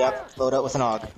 Yep, load up with an AUG.